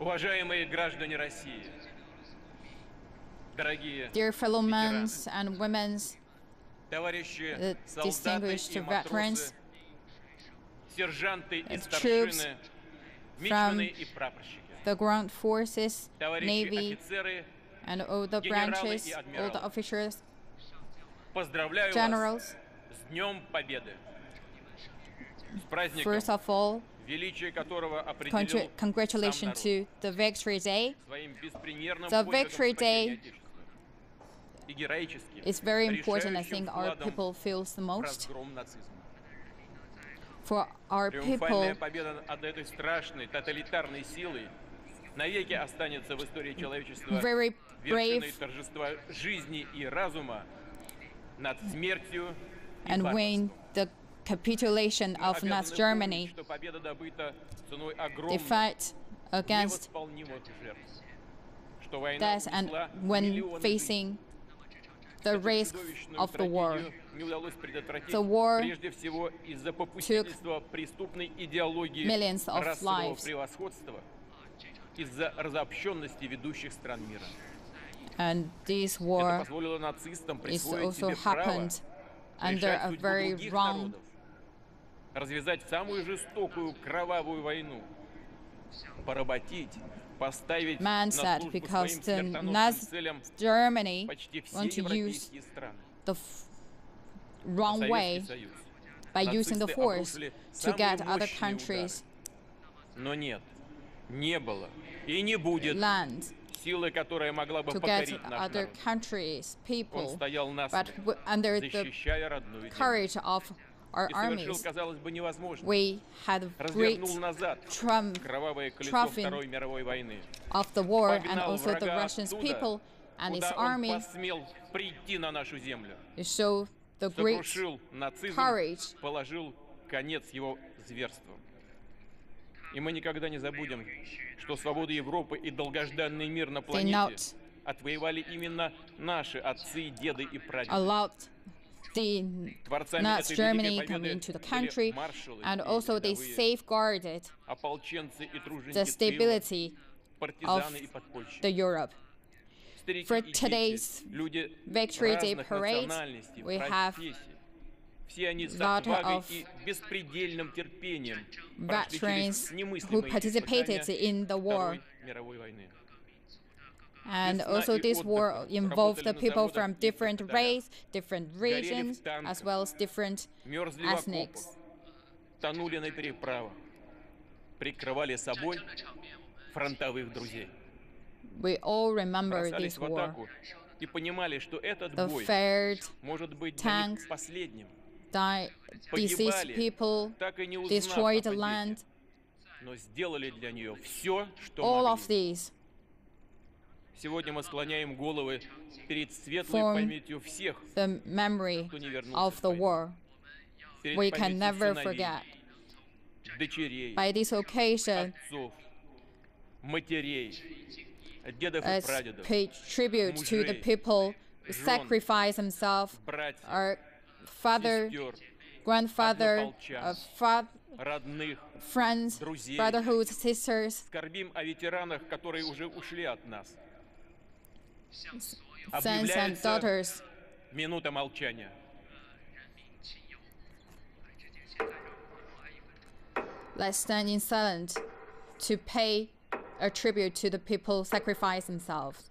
Уважаемые граждане России, дорогие Dear fellow men ветераны, and women, товарищи the солдаты distinguished и veterans, матросы, сержанты и uh, troops старшины, мичманы и прапорщики, the ground forces, товарищи navy, офицеры, and all the генералы branches, и all the адмиралы. officers, поздравляю generals. вас с Днем Победы. С праздником, First of all, величие которого contr- определил сам congratulations народ to the Victory Day. своим беспримерным The подвигом Victory в спасении Day Отечества. И героическим, It's very important. I решающим think our вкладом people feels the в most. разгром нацизма. For our Триумфальная people, победа над этой страшной тоталитарной силой навеки останется в истории человечества very вершиной brave торжества жизни и разума над смертью и and варварством. when the capitulation of Nazi Germany. The fight against death and when facing the risk of the war. The war took millions of lives. and this war is also happened under a very wrong развязать самую жестокую кровавую войну, поработить, поставить на man said службу because своим the Nazi целям Germany почти все want to use европейские страны. the wrong way by using the force to get other countries. Но нет, не было и не будет land, силы, которая могла бы to покорить наш other народ. Он стоял на but w- under the защищая родную землю. courage of our И совершил, armies, казалось бы, невозможно. we had great Развернул назад кровавое колесо Второй мировой войны. of the war and Погнал also the врага Russian оттуда, people and он army посмел прийти на нашу землю. to show the great нацизм, courage положил конец его зверствам. И мы никогда не забудем, что свободу Европы и долгожданный мир на планете отвоевали именно наши отцы, деды и прадеды. the Nazi Germany coming into the country, and also they safeguarded the stability of the Europe. For today's Victory Day parade, we have lot of veterans who participated in the war. Второй мировой войны. And Весна also и this war отдых involved the работали на people заводах from и different госпиталях. race, different Горели в regions, as танках, well as different Мерзли в окопах, ethnics. тонули на переправах, прикрывали собой фронтовых друзей. We all remember Бросались this в war. атаку и понимали, что этот The бой fared, может быть для них tanks, последним. di- deceased Погибали, people, так и не узнав destroyed о the победе, land. но сделали для нее все, что All могли. of these Сегодня мы склоняем головы перед светлой Form памятью всех, the memory кто не вернулся of с the войны. war. перед We can памятью never сыновей, forget. дочерей, By this occasion, отцов, матерей, дедов и let's прадедов, pay tribute to the мужей, people who жен, sacrificed themselves, братьев, our father, сестер, grandfather, однополчан, uh, fa- родных. friends, друзей. brotherhood, sisters, sons and Объявляется daughters. минута молчания. Let's stand in silence to pay a tribute to the people sacrifice themselves.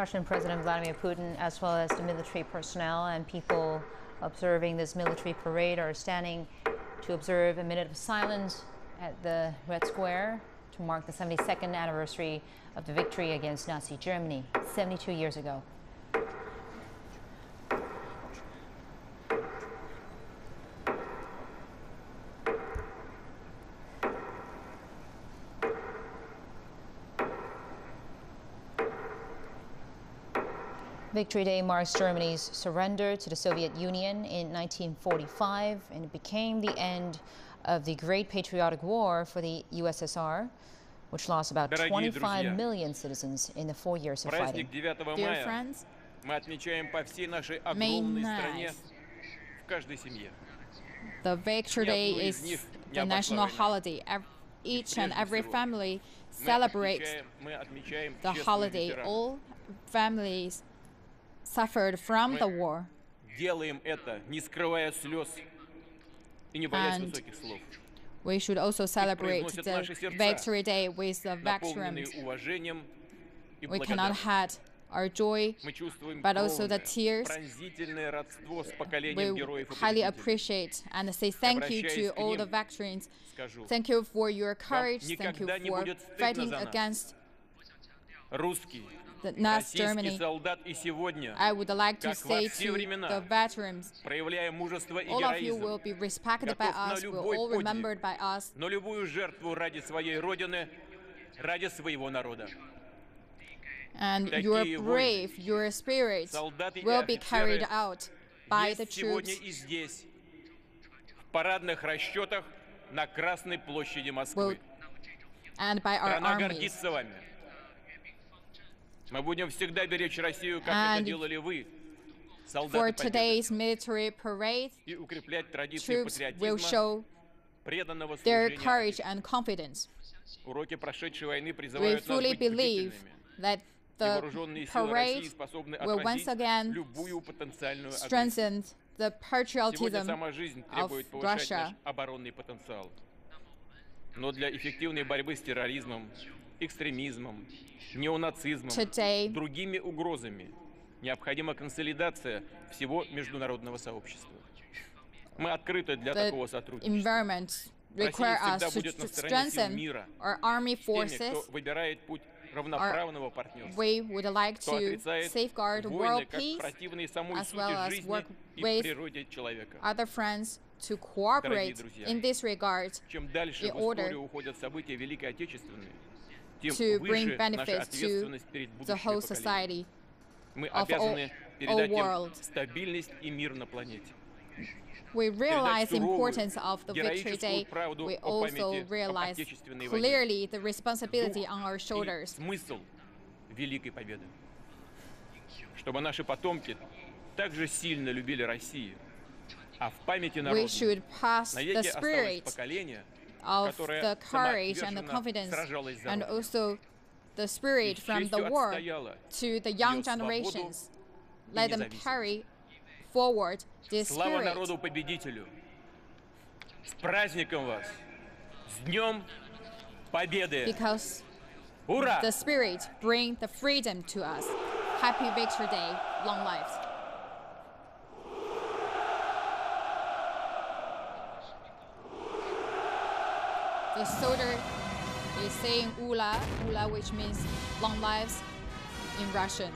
Russian President Vladimir Putin, as well as the military personnel and people observing this military parade, are standing to observe a minute of silence at the Red Square to mark the 72nd anniversary of the victory against Nazi Germany 72 years ago. Victory Day marks Germany's surrender to the Soviet Union in 1945 and it became the end of the Great Patriotic War for the USSR, which lost about 25 million citizens in the four years of fighting. Dear friends, May 9th, the Victory Day is the national holiday. Each and every family celebrates the holiday. All families suffered from the war. And we should also celebrate the Victory Day with the veterans. We cannot hide our joy, but also the tears. We highly appreciate and say thank you to all the veterans. Thank you for your courage. Thank you for fighting against русский, the Nazi российский Germany. солдат и сегодня, I would like to как во say все to времена, the veterans, проявляя мужество и all of you героизм, will be respected by готов на us, will любой all подвиг. remembered by us. но любую жертву ради своей родины, ради своего народа. And Такие your воины, brave, your spirit солдаты и will be carried офицеры out by the Есть сегодня troops и здесь, в парадных расчетах на Красной площади Москвы. and by our Страна armies. Мы будем всегда беречь Россию, как And это делали вы, For today's military parade, и укреплять традиции troops will show преданного their courage and confidence. Уроки прошедшей войны We призывают нас fully believe that the parade will once again strengthen the patriotism of Russia. Но для эффективной борьбы с терроризмом, экстремизмом, неонацизмом, Today- другими угрозами необходима консолидация всего международного сообщества. Мы открыты для the такого сотрудничества. require всегда будет на стороне сил мира. our army С теми, кто выбирает путь равноправного партнерства. We would like кто отрицает safeguard войны world как peace, противные самой сути well жизни и природе человека. other friends to cooperate друзья, in this regard Чем дальше in в order историю уходят события Великой Отечественной, тем to выше bring наша benefits to ответственность перед the будущими whole поколениями. society. Мы обязаны передать им world. стабильность и мир на планете. We realize the importance of the Victory Day. We also realize clearly the responsibility on our shoulders. смысл Великой Победы. Чтобы наши потомки также сильно любили Россию, а в памяти We народа should pass the навеки осталось spirit поколение, of the courage and the confidence and also the spirit from the war to the young generations. Let them carry forward this spirit. Because the spirit brings the freedom to us. Happy Victory Day, long lives. The soldier is saying Ula, Ula which means long lives in Russian.